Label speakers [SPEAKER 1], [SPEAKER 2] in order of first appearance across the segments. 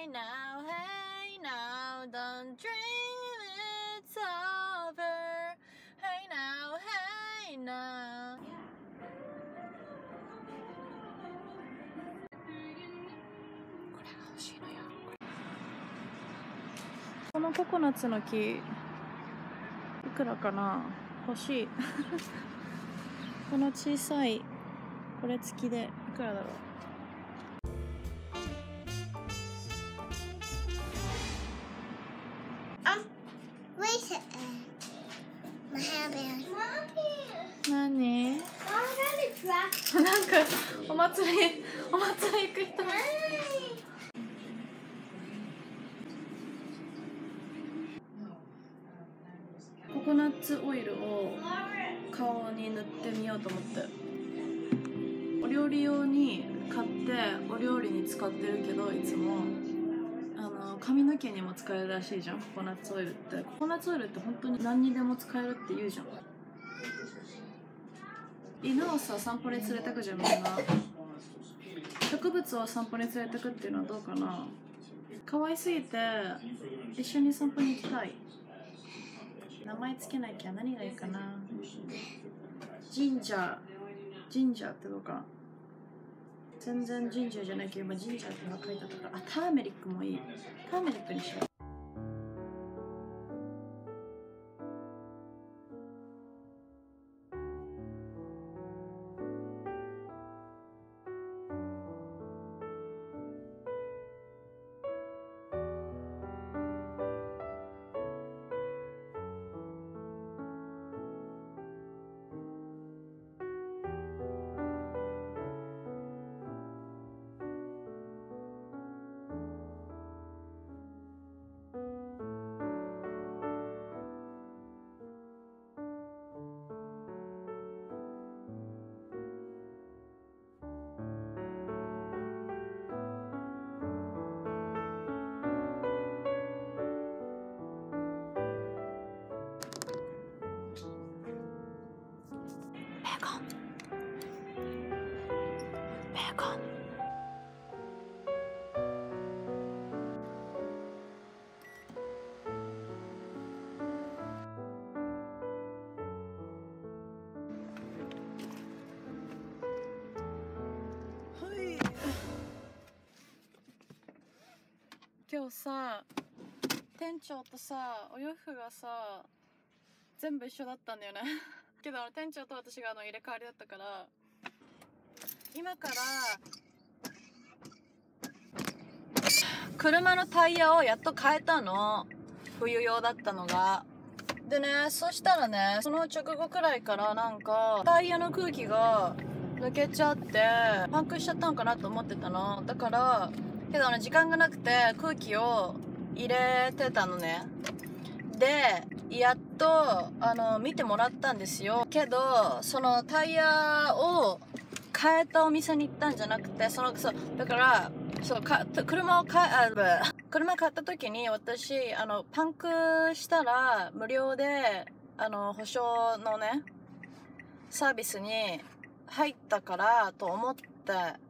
[SPEAKER 1] Hey now, hey now, don't dream it's over. Hey now, hey now. これが欲しいのよ。このココナッツの木、いくらかな？欲しい。この小さい、これ付きで、いくらだろう？
[SPEAKER 2] Wait a minute. My hairband. Mommy,
[SPEAKER 1] 何
[SPEAKER 2] ？why did I drop
[SPEAKER 1] なんかお祭りお祭り行く人ココナッツオイルを顔に塗ってみようと思ってお料理用に買ってお料理に使ってるけどいつもの髪の毛にも使えるらしいじゃん。ココナッツオイルって。ココナッツオイルって本当に何にでも使えるって言うじゃん。犬をさ散歩に連れてくじゃんみんな。植物を散歩に連れてくっていうのはどうかな。可愛すぎて一緒に散歩に行きたい。名前つけなきゃ何がいいかな。ジンジャー。ジンジャーってどうか。全然ジンジャーじゃないけど今ジンジャーって書いてあったからあターメリックもいい。ターメリックにしよう。今日さ店長とさお洋服がさ全部一緒だったんだよね。けど店長と私があの入れ替わりだったから今から車のタイヤをやっと変えたの。冬用だったのが。でねそしたらねその直後くらいからなんかタイヤの空気が抜けちゃってパンクしちゃったのかなと思ってたの。だからけどあの時間がなくて空気を入れてたのね。でやっとあの見てもらったんですよ。けどそのタイヤを変えたお店に行ったんじゃなくてそのそうだからそうか車を買あ車買った時に私あのパンクしたら無料であの保証のねサービスに入ったからと思って。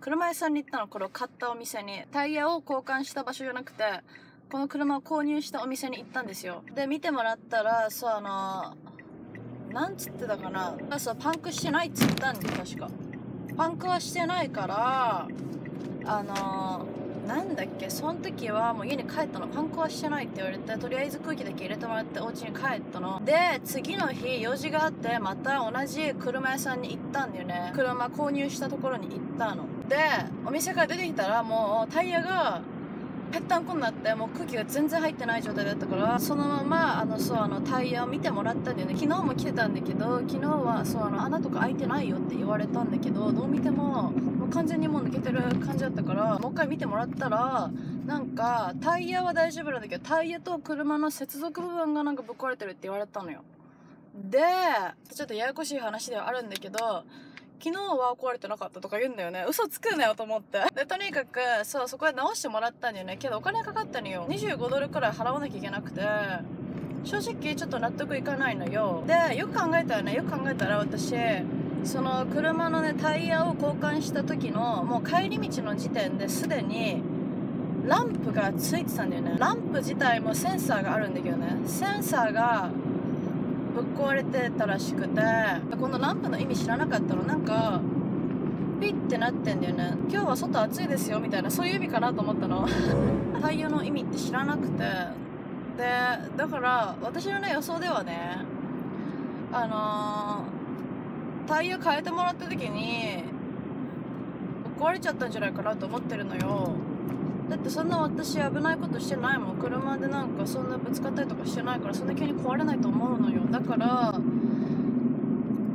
[SPEAKER 1] 車屋さんに行ったのこれを買ったお店に。タイヤを交換した場所じゃなくてこの車を購入したお店に行ったんですよ。で見てもらったらそうあのなんつってたかな。そうパンクしてないっつったんで確か。パンクはしてないからあのなんだっけその時はもう家に帰ったの。パンクはしてないって言われてとりあえず空気だけ入れてもらってお家に帰ったの。で次の日用事があってまた同じ車屋さんに行ったんだよね。車購入したところに行ったの。でお店から出てきたらもうタイヤがぺったんこになってもう空気が全然入ってない状態だったからそのままあのそうあのタイヤを見てもらったんだよね。昨日も来てたんだけど昨日はそうあの穴とか開いてないよって言われたんだけどどう見てももう完全にもう抜けてる感じだったからもう一回見てもらったらなんかタイヤは大丈夫なんだけどタイヤと車の接続部分がなんかぶっ壊れてるって言われたのよ。でちょっとややこしい話ではあるんだけど昨日は壊れてなかったとか言うんだよね。嘘つくなよと思って。でとにかくそうそこで直してもらったんだよね。けどお金かかったのよ。25ドルくらい払わなきゃいけなくて。正直ちょっと納得いかないのよ。でよく考えたらね。よく考えたら私その車のねタイヤを交換した時のもう帰り道の時点ですでにランプがついてたんだよね。ランプ自体もセンサーがあるんだけどね。センサーがぶっ壊れてたらしくてこのランプの意味知らなかったの。なんかピッてなってんだよね。今日は外暑いですよみたいな。そういう意味かなと思ったの。タイヤの意味って知らなくて。でだから私のね予想ではねあのー、タイヤ変えてもらった時に壊れちゃったんじゃないかなと思ってるのよ。だってそんな私危ないことしてないもん。車でなんかそんなぶつかったりとかしてないからそんな急に壊れないと思うのよ。だから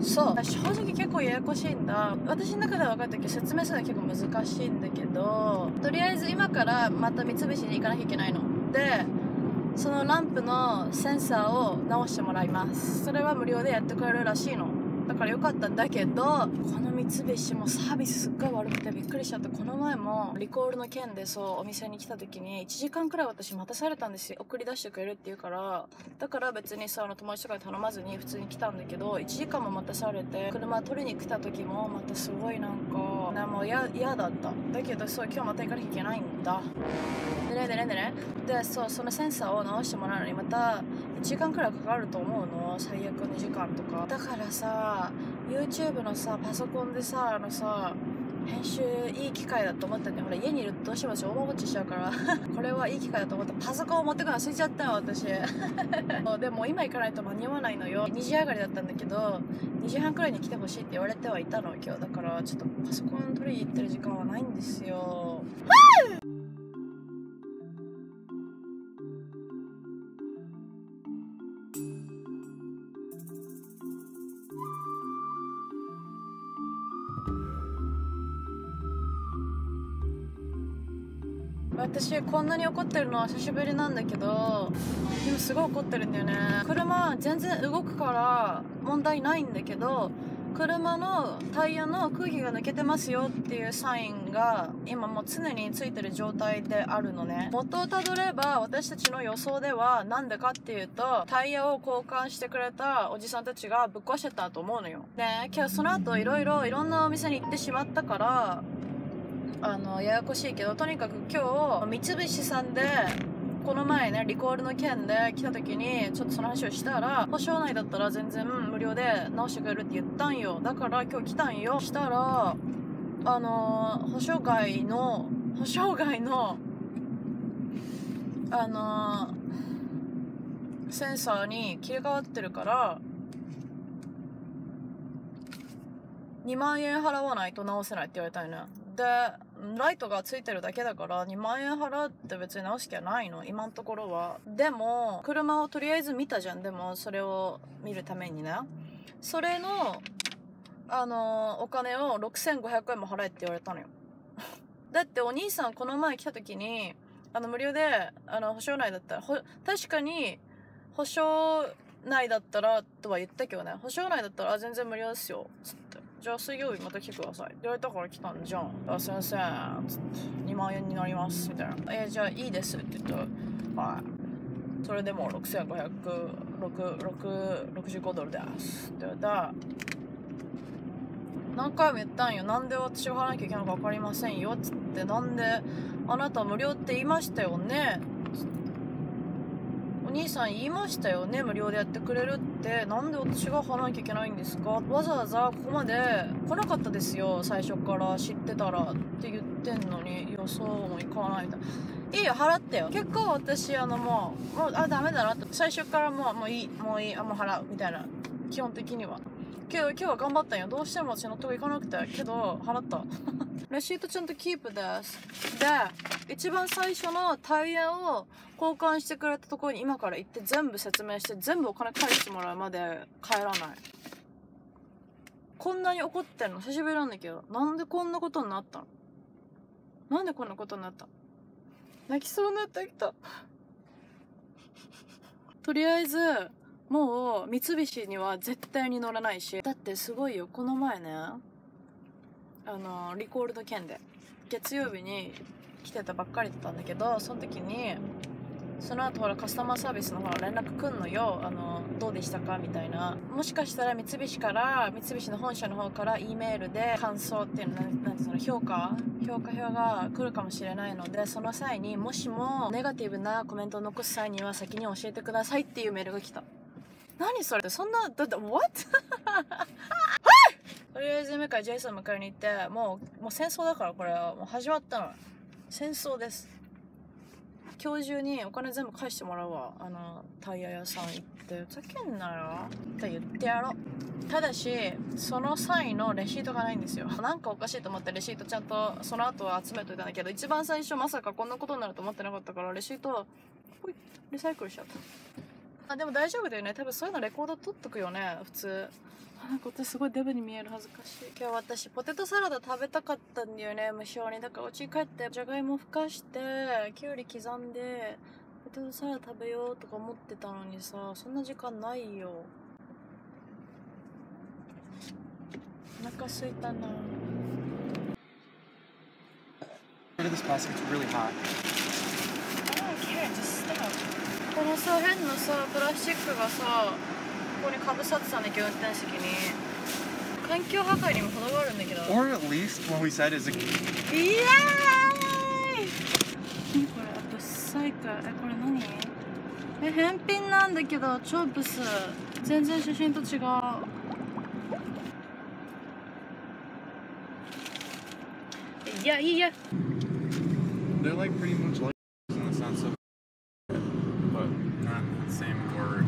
[SPEAKER 1] そう。正直結構ややこしいんだ。私の中では分かったけど説明するのは結構難しいんだけどとりあえず今からまた三菱に行かなきゃいけないの。でそのランプのセンサーを直してもらいます。それは無料でやってくれるらしいの。だからよかったんだけどこの三菱もサービスすっごい悪くてびっくりしちゃってこの前もリコールの件でそうお店に来た時に1時間くらい私待たされたんですよ。送り出してくれるって言うから。だから別にさあの友達とかに頼まずに普通に来たんだけど1時間も待たされて車取りに来た時もまたすごいなんかなもう嫌だった。だけどそう今日また行かなきゃいけないんだ。でねでねでね。でそうそのセンサーを直してもらうのにまた時間くらいかかると思うの。最悪2時間とか。だからさ YouTube のさパソコンでさあのさ編集いい機会だと思ったんでほら家にいるとどうしても大ごちしちゃうから。これはいい機会だと思ってパソコンを持ってくの忘れちゃったよ私。でも今行かないと間に合わないのよ。2時上がりだったんだけど2時半くらいに来てほしいって言われてはいたの今日。だからちょっとパソコン取りに行ってる時間はないんですよ。私こんなに怒ってるのは久しぶりなんだけどでもすごい怒ってるんだよね。車全然動くから問題ないんだけど車のタイヤの空気が抜けてますよっていうサインが今もう常についてる状態であるのね。元をたどれば私たちの予想ではなんでかっていうとタイヤを交換してくれたおじさんたちがぶっ壊してたと思うのよ。で今日その後いろいろいろんなお店に行ってしまったからあのややこしいけどとにかく今日三菱さんでこの前ねリコールの件で来た時にちょっとその話をしたら保証内だったら全然無料で直してくれるって言ったんよ。だから今日来たんよ。したらあの保証外の保証外のあのセンサーに切り替わってるから2万円払わないと直せないって言われたよね。でライトがついてるだけだから2万円払って別に直す気はないの。今のところは。でも車をとりあえず見たじゃん。でもそれを見るためにね。それのあのお金を6500円も払えって言われたのよ。だってお兄さんこの前来た時にあの無料であの保証内だったら確かに保証内だったらとは言ったけどね。保証内だったら全然無料ですよ。じゃあ水曜日また来てください。って言われたから来たんじゃん。あ、先生、つって2万円になります。みたいな。え、じゃあいいですって言ったら、はい。それでも6565ドルです。って言われた何回も言ったんよ。なんで私が払わなきゃいけないのか分かりませんよ。つって、なんであなた無料って言いましたよね。兄さん言いましたよね無料でやってくれるって。なんで私が払わなきゃいけないんですか？わざわざここまで来なかったですよ最初から知ってたらって言ってんのに。予想もいかないみたいいいよ払ってよ。結構私あのもうもうあダメだなって最初からもうもういいもういいあもう払う。みたいな。基本的には。けど今日は頑張ったんよ。どうしても私のとこ行かなくてけど払った。レシートちゃんとキープです。で一番最初のタイヤを交換してくれたところに今から行って全部説明して全部お金返してもらうまで帰らない。こんなに怒ってるの？久しぶりなんだけど。なんでこんなことになったの？なんでこんなことになった？泣きそうになってきた。とりあえずもう三菱には絶対に乗らないし。だってすごいよ。この前ねあのリコールの件で月曜日に来てたばっかりだったんだけどその時にその後ほらカスタマーサービスのほら連絡くんのよ。あのどうでしたかみたいな。もしかしたら三菱から三菱の本社の方から E メールで感想っていうのなんていうの評価？評価表が来るかもしれないのでその際にもしもネガティブなコメントを残す際には先に教えてくださいっていうメールが来た。何それ？そんなだって What? とりあえず向かいジェイソン迎えに行ってもうもう戦争だからこれはもう始まったの。戦争です。今日中にお金全部返してもらうわ。あのタイヤ屋さん行って。ふざけんなよ。って言ってやろう。ただしその際のレシートがないんですよ。なんかおかしいと思ってレシートちゃんとその後は集めといたんだけど一番最初まさかこんなことになると思ってなかったからレシートほいリサイクルしちゃった。あでも大丈夫だよね。多分そういうのレコード取っとくよね。普通。あなんか私すごいデブに見える恥ずかしい。今日私ポテトサラダ食べたかったんだよね。無性に。だから家帰ってじゃがいもふかしてきゅうり刻んでポテトサラダ食べようとか思ってたのにさそんな時間ないよ。お腹すいたな。
[SPEAKER 3] This it's really hot.
[SPEAKER 1] I don't care, just stop. このさ変なさプラスチックがさここにかぶさってたんだけど運転席に。環境破壊にも程があるんだけど。
[SPEAKER 3] Or at least what we said is a
[SPEAKER 1] イエーイ！何これあブサイクえこれ何？え返品なんだけど超ブス。全然写真と違う。いやいいや。
[SPEAKER 3] They're like pretty much like same word.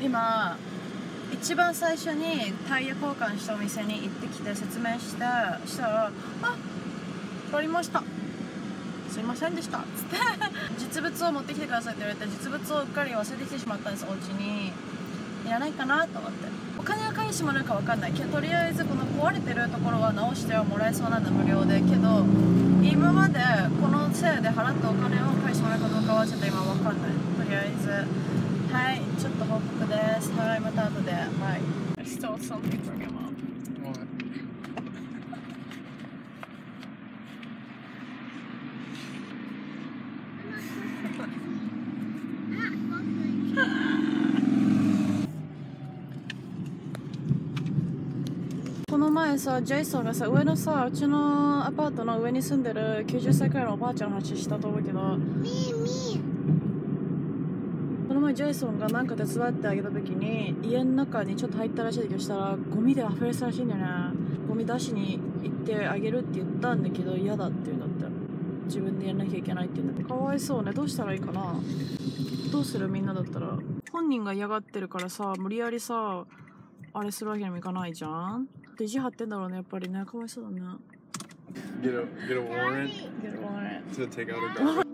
[SPEAKER 1] 今一番最初にタイヤ交換したお店に行ってきて説明してしたら「あ取りました。すいませんでした」っつって。実物を持ってきてくださいって言われて実物をうっかり忘れてきてしまったんですお家に。いらないかなと思って。金は返してもらうか分かんない。けどとりあえずこの壊れてるところは直してはもらえそうなんで無料で。けど今までこのせいで払ったお金を返してもらうかどうかはちょっと今分かんない。とりあえず。はいちょっと報告です。はいまた後で。はい I stole something from your mom
[SPEAKER 3] What?
[SPEAKER 2] Ah,
[SPEAKER 1] この前さジェイソンがさ上のさうちのアパートの上に住んでる90歳くらいのおばあちゃんの話したと思うけど.この前ジェイソンがなんか手伝ってあげた時に家の中にちょっと入ったらしいけどしたらゴミで溢れてたらしいんだよね。ゴミ出しに行ってあげるって言ったんだけど嫌だって言うんだって。自分でやんなきゃいけないって言うんだって。かわいそうね。どうしたらいいかな。どうするみんなだったら。本人が嫌がってるからさ無理やりさあれするわけにもいかないじゃんで意地張ってんだろうねやっぱりねかわいそうだね
[SPEAKER 3] Get a get a warrant
[SPEAKER 1] Get one.
[SPEAKER 3] to take out a garbage.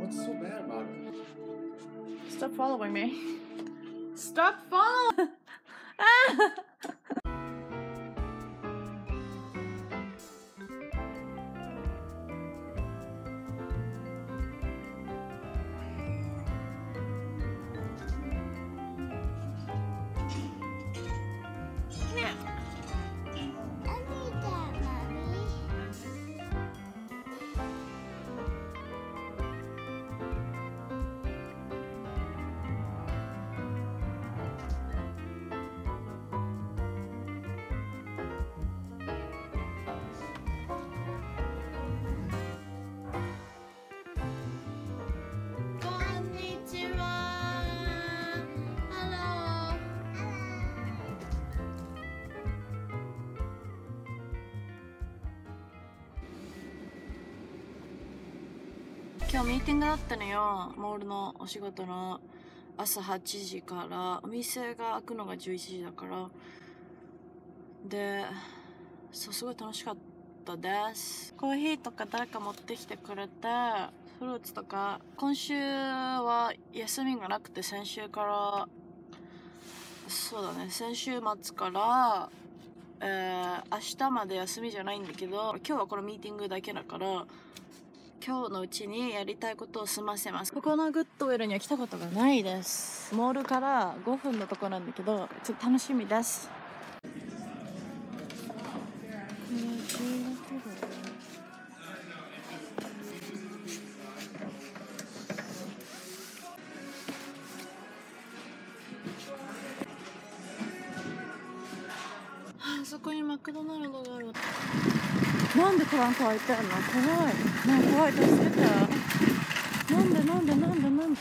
[SPEAKER 3] What's so bad about it?
[SPEAKER 1] Stop following me. Stop following. 今日ミーティングだったのよ。モールのお仕事の。朝8時から。お店が開くのが11時だから。でそうすごい楽しかったです。コーヒーとか誰か持ってきてくれてフルーツとか。今週は休みがなくて先週から。そうだね。先週末からえー明日まで休みじゃないんだけど今日はこのミーティングだけだから今日のうちにやりたいことを済ませます。ここのグッドウェルには来たことがないです。モールから5分のとこなんだけどちょっと楽しみです。こにマクドナルドがあるなんでトランク開いてんの？怖い。ねえ怖い。助けて。なんでなんでなんでなんで？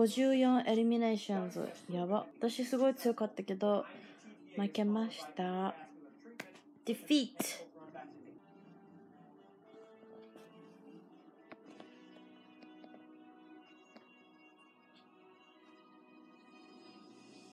[SPEAKER 1] 54エリミネーションズやば。私すごい強かったけど負けました。Defeat